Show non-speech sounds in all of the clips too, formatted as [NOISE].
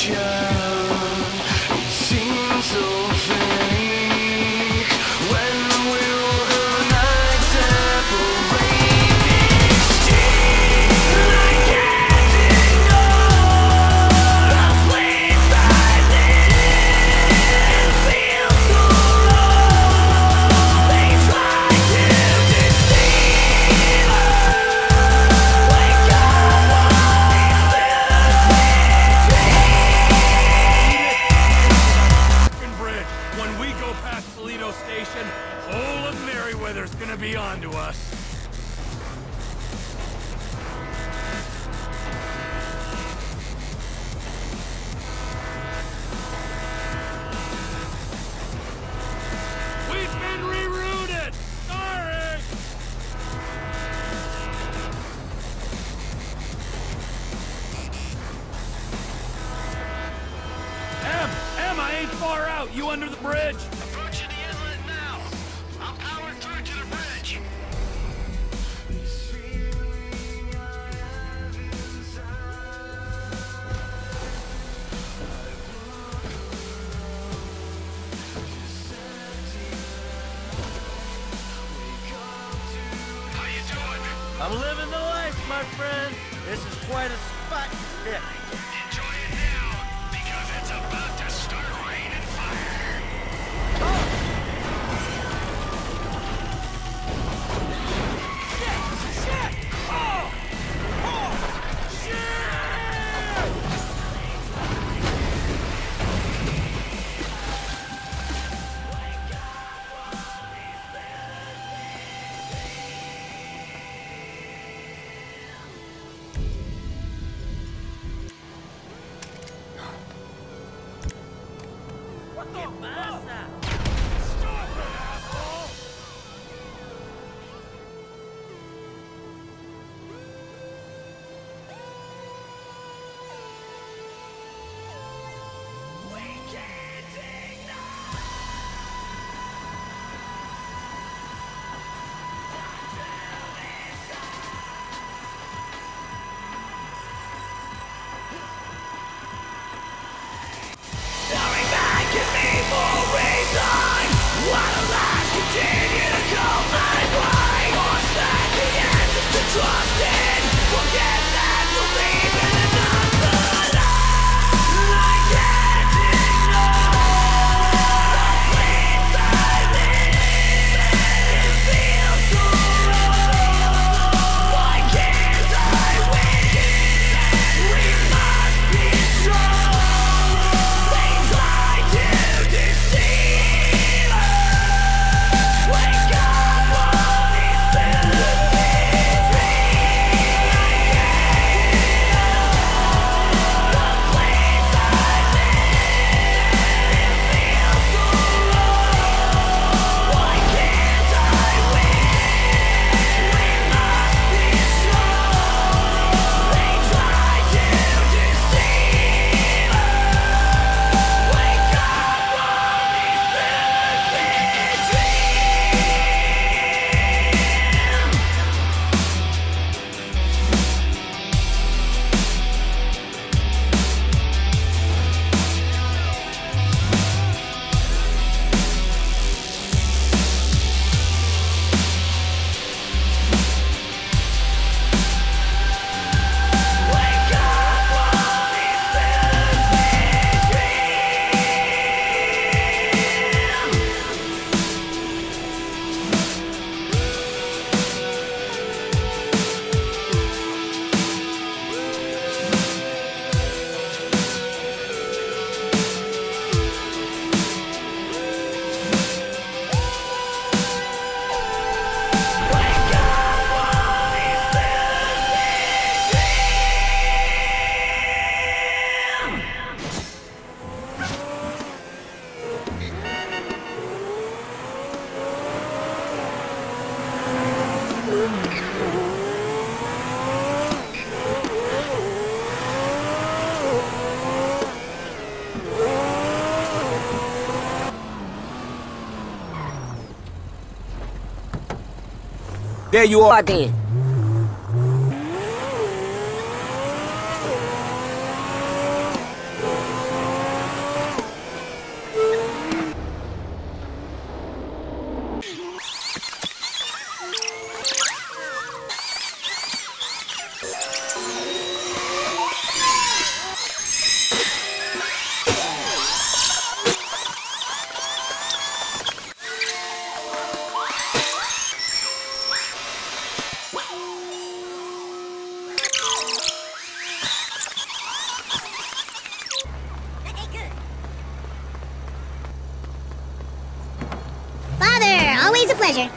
Nation. Out! You under the bridge? Approaching the inlet now. I'll power through to the bridge. How you doing? I'm living the life, my friend. This is quite a spot to pick. Que passa? 抓住 There you are then. Pleasure.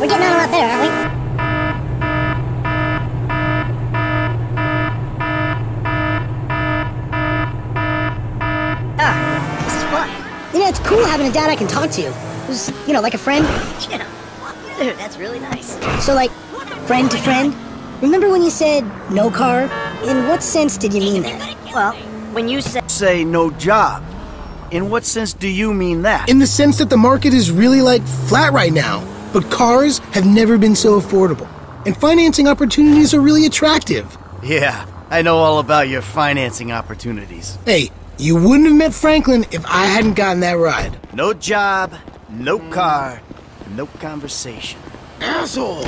We're getting on a lot better, aren't we? Ah, this is fun. You know, it's cool having a dad I can talk to. Who's, you know, like a friend. [LAUGHS] Yeah. Dude, that's really nice. So, like, friend to friend? Remember when you said no car? In what sense did you mean that? Well, when you said Say no job. In what sense do you mean that? In the sense that the market is really like flat right now, but cars have never been so affordable. And financing opportunities are really attractive. yeah, I know all about your financing opportunities. Hey, you wouldn't have met Franklin if I hadn't gotten that ride. No job, no car, no conversation. Asshole!